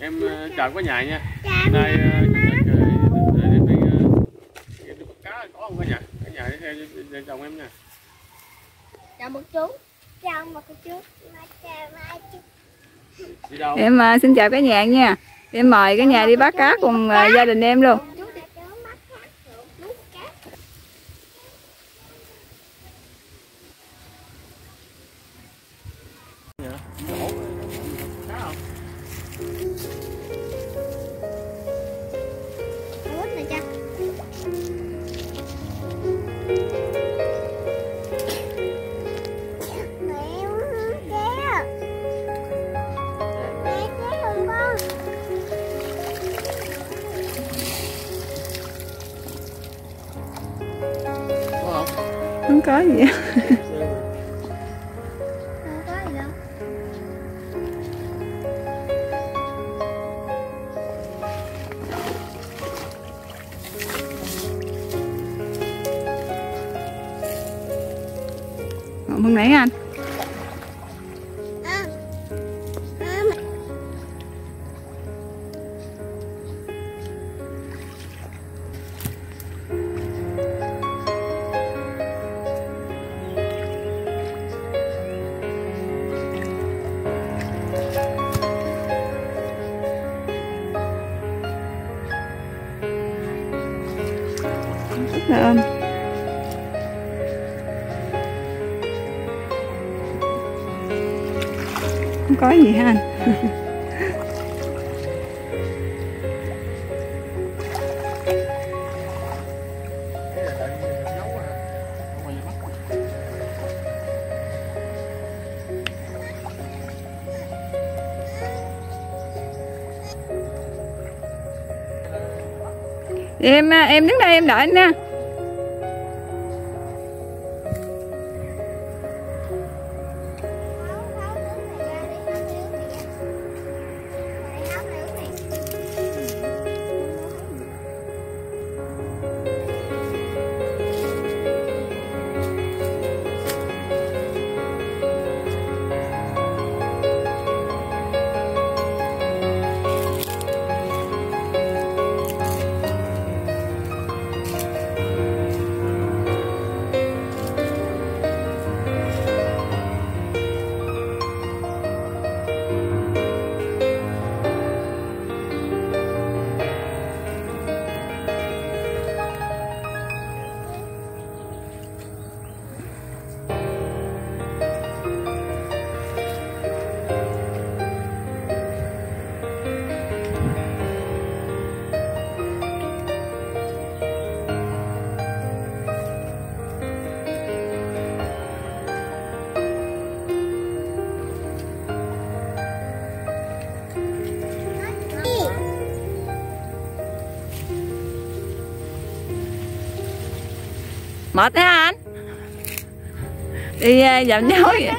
em ờ, chào cả nhà nha. Cha nay ờ, ờ, ờ, cá có không cả nhà? Cả nhà đi theo chồng em nha. Chào một chú. Chào một chú. Chào mai chú. Đi đâu? Em à, xin chào cả nhà nha. Em mời cả nhà đi bắt cá cùng à, gia đình em luôn. Không Không có có gì ha anh. Em à, em đứng đây em đợi anh nha. Mệt hả anh? Đi à, dạo nhói vậy.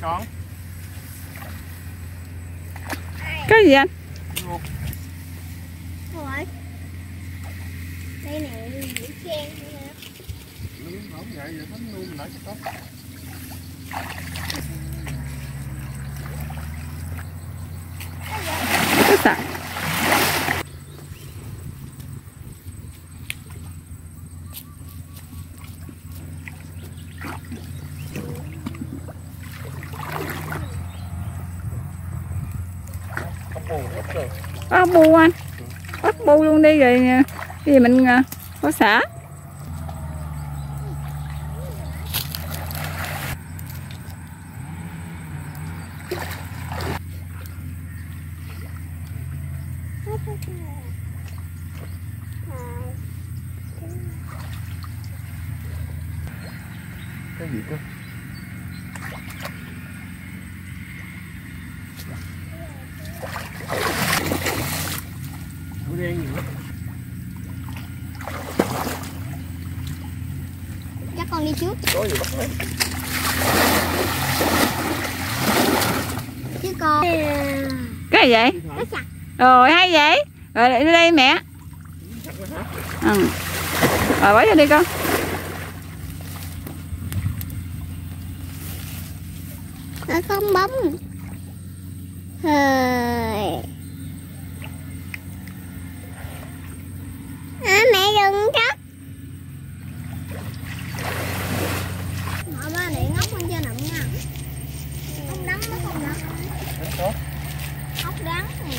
Con Cái gì anh? Thôi. Đây nè, dĩ chen không vậy vậy thánh luôn lại cho tốt Cái sạc. không buồn hết rồi Bắt bu anh. Bắt bu luôn đi rồi à, gì mình à, có xả. cái gì cơ Hãy subscribe cho kênh Ghiền Mì Gõ Để không bỏ lỡ đen gì nữa chắc con đi trước. Có gì bắt lấy chứ con cái gì? Vậy? Nó rồi hay vậy? Rồi đi đây mẹ. Ừ. rồi bỏ vô đi con. Nó không bấm Hơi. à, mẹ đừng cắt Họ ba để ngóc lên trên nằm nha Ốc đắng nó không đắng Ốc đắng nè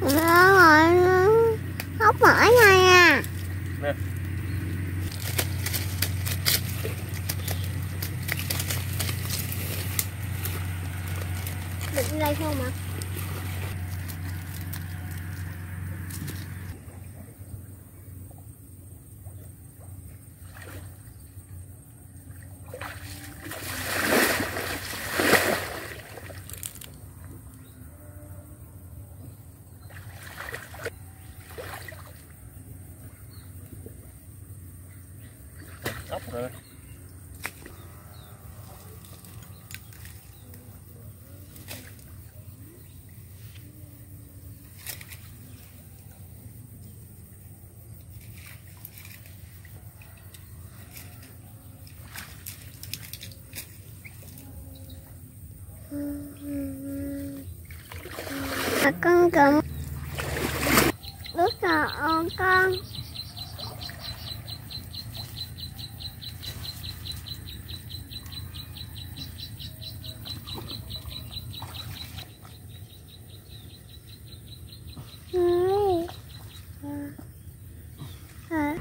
Nó rồi Hốc mở ngay à Nè. Định lên không mà ốc rồi à, con. Cầm Bước con Ôi. À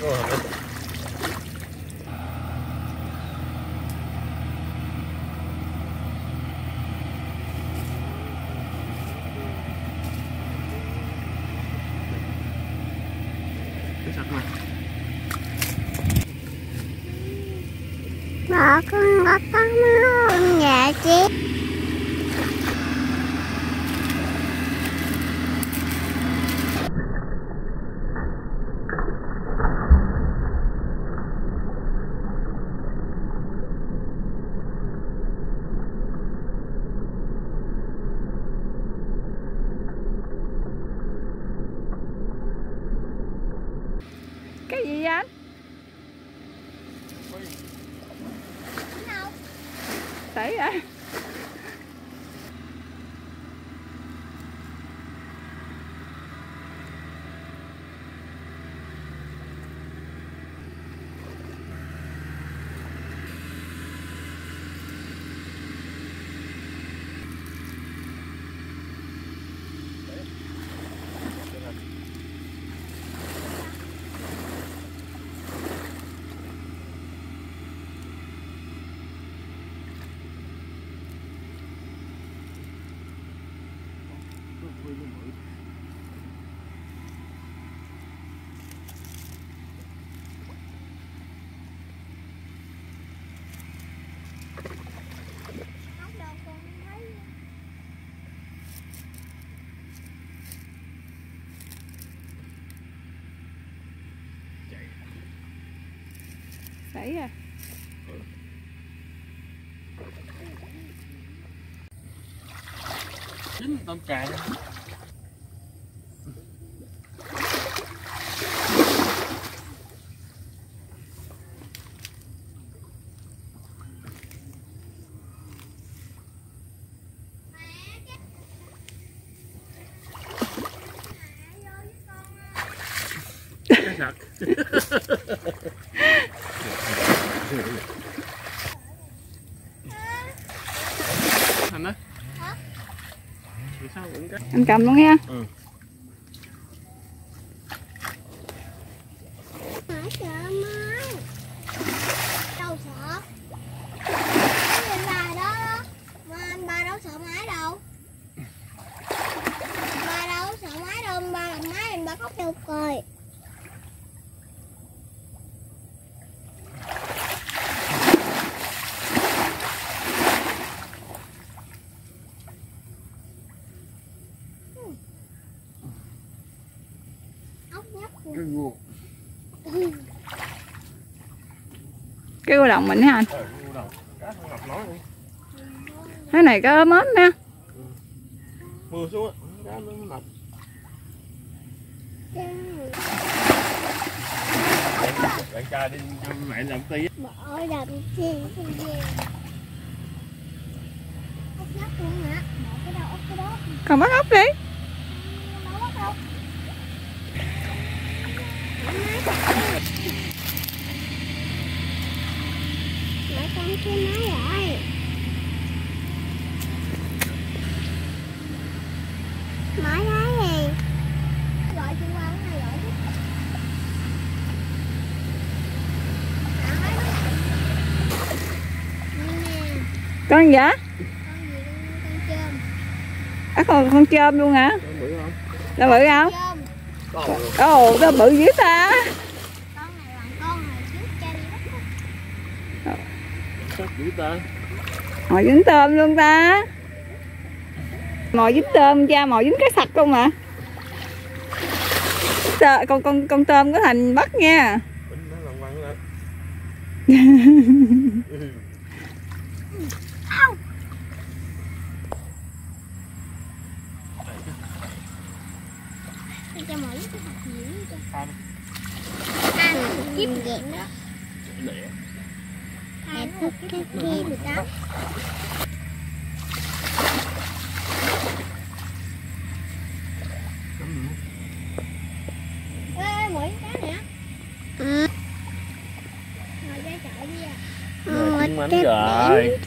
rồi cái sạch mà Bà con có tóc nó nhà chứ cái gì vậy anh xảy ra thấy à Chính tôm càng. Cái sặc. Thành á. Hả? Vì sao cũng cái anh cầm luôn nha Mãi sợ mai Đâu sợ Cái gì bà đó đó Mà anh ba đâu sợ mái đâu Ba đâu sợ mái đâu Ba làm mái anh ba khóc đâu coi ốc nhóc cái guồng cái cô đồng mình ha anh cái này có mến nè Mưa xuống á. Cá nó mập Bạn trai đi cho mẹ làm tí. bỏ làm chi còn bắt ốc đi Thank you. Mẹ con kia máy rồi Máy đấy gì? Gọi chuyên qua cái này nè, con gì? Á? Con gì? Con chôm. À, con con chôm luôn hả? Có bự không? nó bự không rồi. ồ nó bự dữ ta. Con này bằng con này trước dữ ta? Mồi dính tôm luôn ta mồi dính tôm cha mồi dính cá sặc luôn mà Sợ, con con con tôm có thành bắt nha Bính nó lòng cho mỗi cái hạt gì cho Ăn. ăn kiếm đó Lẹ cái cái kia Rồi, trứng mánh rồi.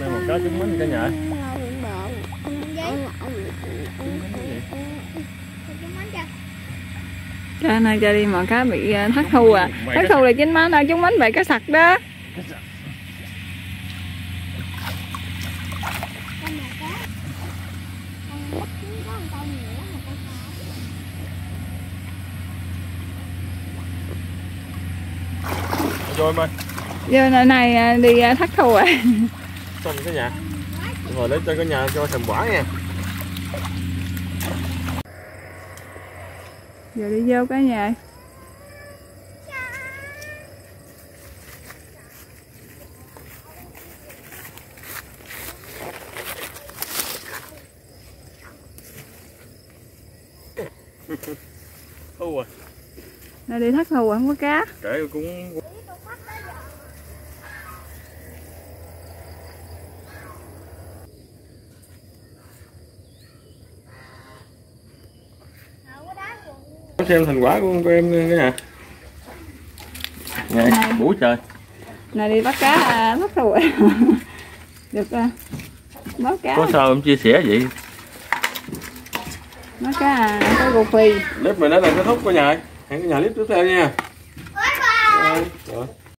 Đây một cá trứng mánh cả nhà. giấy chúng bánh cho cha nay cha đi mà cá bị ờ, thất thu à thất thu là chính má đâu chúng bánh vậy cái sặc đó cá con khó Rồi mày. giờ này, này à, đi à, thất thu à Xong cái nhà. Rồi lấy cho cái nhà cho thèm quả nha. Giờ đi vô cái nhà Thu rồi. Nay đi thất thu à, không có cá Kể cũng xem thành quả của, của em cái nhà Ngày buổi trời. này đi bắt cá à, thu à. được à, bắt cá. Có sao em chia sẻ vậy? Bắt cá à, có gục phì Clip mình đã là kết thúc của nhà Hẹn cái nhà clip tiếp theo nha